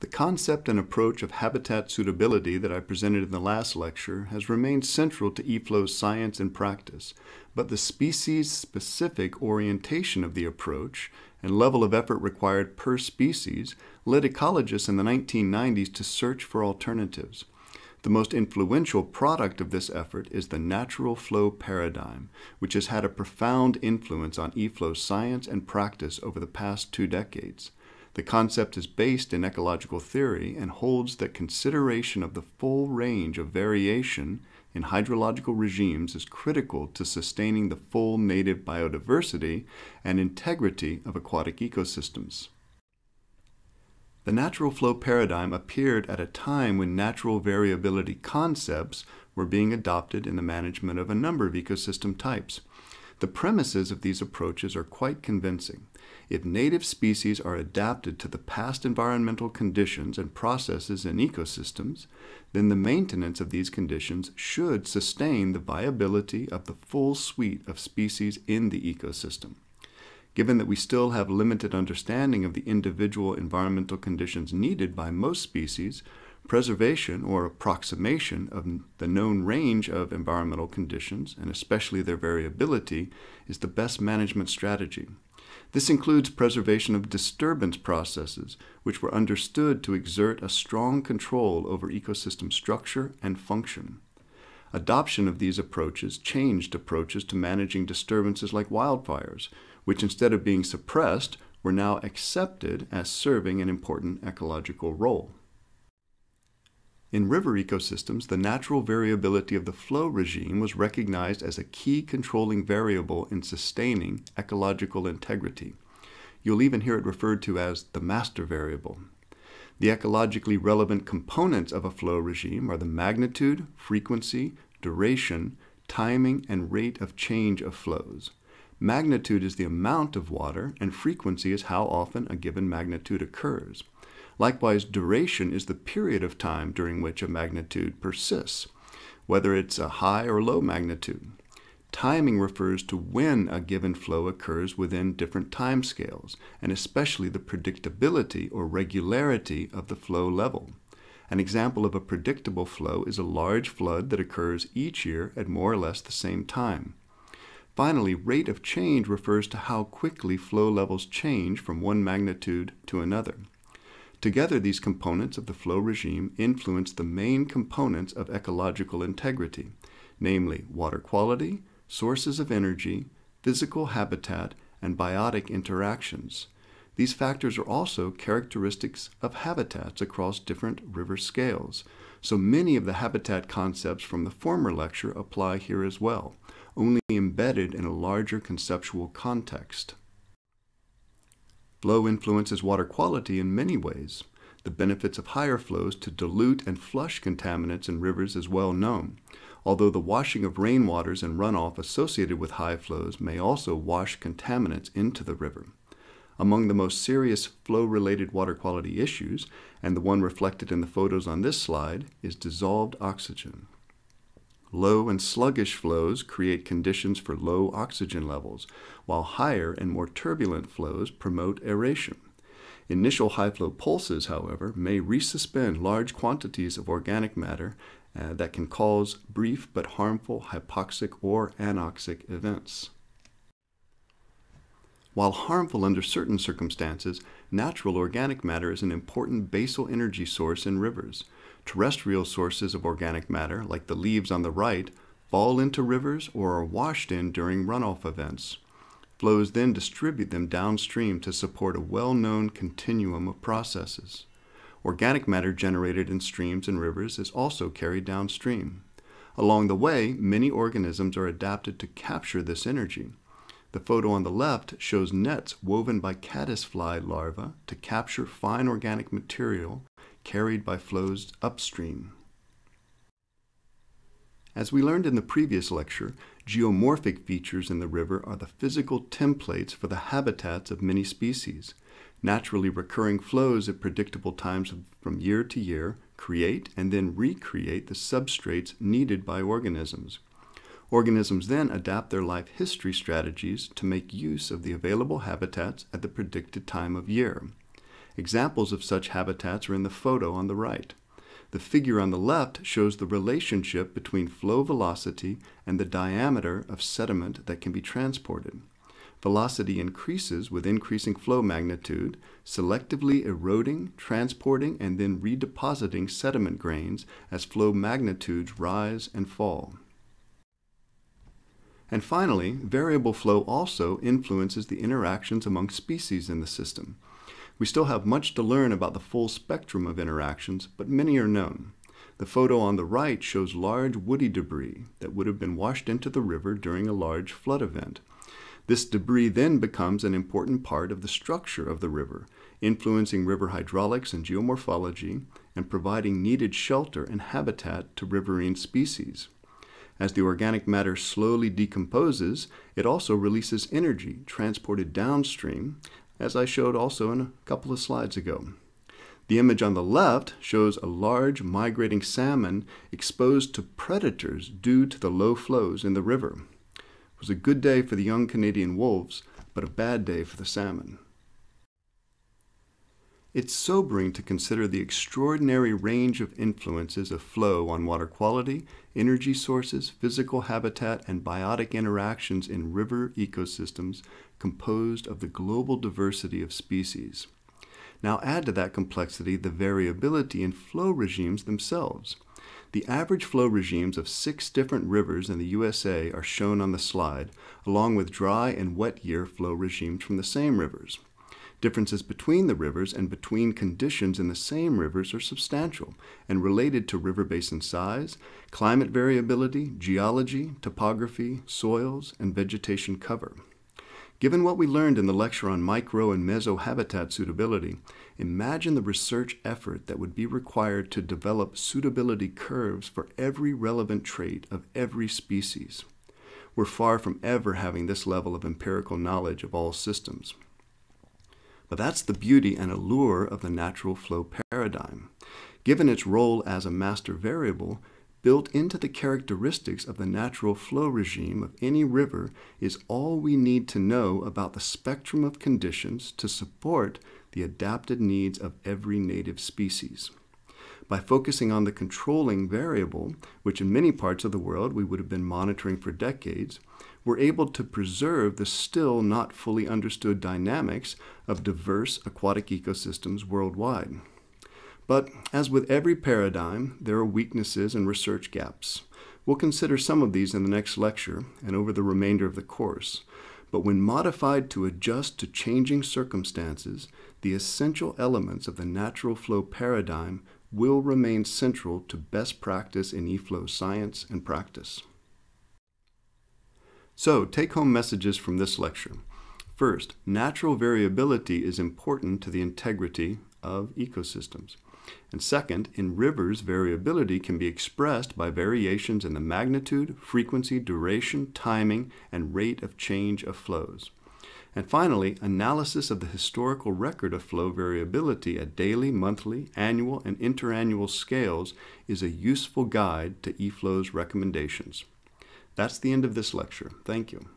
The concept and approach of habitat suitability that I presented in the last lecture has remained central to eFlows science and practice, but the species-specific orientation of the approach and level of effort required per species led ecologists in the 1990s to search for alternatives. The most influential product of this effort is the natural flow paradigm, which has had a profound influence on eFlows science and practice over the past two decades. The concept is based in ecological theory and holds that consideration of the full range of variation in hydrological regimes is critical to sustaining the full native biodiversity and integrity of aquatic ecosystems. The natural flow paradigm appeared at a time when natural variability concepts were being adopted in the management of a number of ecosystem types. The premises of these approaches are quite convincing. If native species are adapted to the past environmental conditions and processes in ecosystems, then the maintenance of these conditions should sustain the viability of the full suite of species in the ecosystem. Given that we still have limited understanding of the individual environmental conditions needed by most species, preservation or approximation of the known range of environmental conditions, and especially their variability, is the best management strategy. This includes preservation of disturbance processes, which were understood to exert a strong control over ecosystem structure and function. Adoption of these approaches changed approaches to managing disturbances like wildfires, which instead of being suppressed, were now accepted as serving an important ecological role. In river ecosystems, the natural variability of the flow regime was recognized as a key controlling variable in sustaining ecological integrity. You'll even hear it referred to as the master variable. The ecologically relevant components of a flow regime are the magnitude, frequency, duration, timing, and rate of change of flows. Magnitude is the amount of water, and frequency is how often a given magnitude occurs. Likewise, duration is the period of time during which a magnitude persists, whether it's a high or low magnitude. Timing refers to when a given flow occurs within different time scales, and especially the predictability or regularity of the flow level. An example of a predictable flow is a large flood that occurs each year at more or less the same time. Finally, rate of change refers to how quickly flow levels change from one magnitude to another. Together, these components of the flow regime influence the main components of ecological integrity, namely water quality, sources of energy, physical habitat, and biotic interactions. These factors are also characteristics of habitats across different river scales, so many of the habitat concepts from the former lecture apply here as well, only embedded in a larger conceptual context. Flow influences water quality in many ways. The benefits of higher flows to dilute and flush contaminants in rivers is well known, although the washing of rainwaters and runoff associated with high flows may also wash contaminants into the river. Among the most serious flow-related water quality issues, and the one reflected in the photos on this slide, is dissolved oxygen. Low and sluggish flows create conditions for low oxygen levels, while higher and more turbulent flows promote aeration. Initial high flow pulses, however, may resuspend large quantities of organic matter uh, that can cause brief but harmful hypoxic or anoxic events. While harmful under certain circumstances, natural organic matter is an important basal energy source in rivers. Terrestrial sources of organic matter, like the leaves on the right, fall into rivers or are washed in during runoff events. Flows then distribute them downstream to support a well-known continuum of processes. Organic matter generated in streams and rivers is also carried downstream. Along the way, many organisms are adapted to capture this energy. The photo on the left shows nets woven by caddisfly larvae to capture fine organic material carried by flows upstream. As we learned in the previous lecture, geomorphic features in the river are the physical templates for the habitats of many species. Naturally recurring flows at predictable times from year to year create and then recreate the substrates needed by organisms. Organisms then adapt their life history strategies to make use of the available habitats at the predicted time of year. Examples of such habitats are in the photo on the right. The figure on the left shows the relationship between flow velocity and the diameter of sediment that can be transported. Velocity increases with increasing flow magnitude, selectively eroding, transporting, and then redepositing sediment grains as flow magnitudes rise and fall. And finally, variable flow also influences the interactions among species in the system. We still have much to learn about the full spectrum of interactions, but many are known. The photo on the right shows large woody debris that would have been washed into the river during a large flood event. This debris then becomes an important part of the structure of the river, influencing river hydraulics and geomorphology and providing needed shelter and habitat to riverine species. As the organic matter slowly decomposes, it also releases energy transported downstream as I showed also in a couple of slides ago. The image on the left shows a large migrating salmon exposed to predators due to the low flows in the river. It was a good day for the young Canadian wolves, but a bad day for the salmon. It's sobering to consider the extraordinary range of influences of flow on water quality, energy sources, physical habitat, and biotic interactions in river ecosystems composed of the global diversity of species. Now add to that complexity the variability in flow regimes themselves. The average flow regimes of six different rivers in the USA are shown on the slide, along with dry and wet year flow regimes from the same rivers. Differences between the rivers and between conditions in the same rivers are substantial and related to river basin size, climate variability, geology, topography, soils, and vegetation cover. Given what we learned in the lecture on micro and mesohabitat suitability, imagine the research effort that would be required to develop suitability curves for every relevant trait of every species. We're far from ever having this level of empirical knowledge of all systems. But that's the beauty and allure of the natural flow paradigm. Given its role as a master variable, built into the characteristics of the natural flow regime of any river is all we need to know about the spectrum of conditions to support the adapted needs of every native species. By focusing on the controlling variable, which in many parts of the world we would have been monitoring for decades, we're able to preserve the still not fully understood dynamics of diverse aquatic ecosystems worldwide. But as with every paradigm, there are weaknesses and research gaps. We'll consider some of these in the next lecture and over the remainder of the course. But when modified to adjust to changing circumstances, the essential elements of the natural flow paradigm will remain central to best practice in eFlow science and practice. So, take home messages from this lecture. First, natural variability is important to the integrity of ecosystems. And second, in rivers, variability can be expressed by variations in the magnitude, frequency, duration, timing, and rate of change of flows. And finally, analysis of the historical record of flow variability at daily, monthly, annual, and interannual scales is a useful guide to eFlows recommendations. That's the end of this lecture. Thank you.